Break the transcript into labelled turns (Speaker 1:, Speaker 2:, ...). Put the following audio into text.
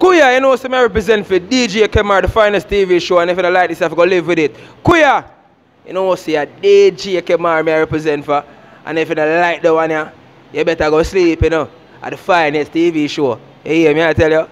Speaker 1: Kuya, you know, what I represent for DJ Kemar, the finest TV show, and if you don't like this, I have got to live with it. Kuya, you know, what I say? DJ Kemar me I represent for, and if you don't like the one, yeah, you better go sleep, you know, at the finest TV show. You hear me, I tell you?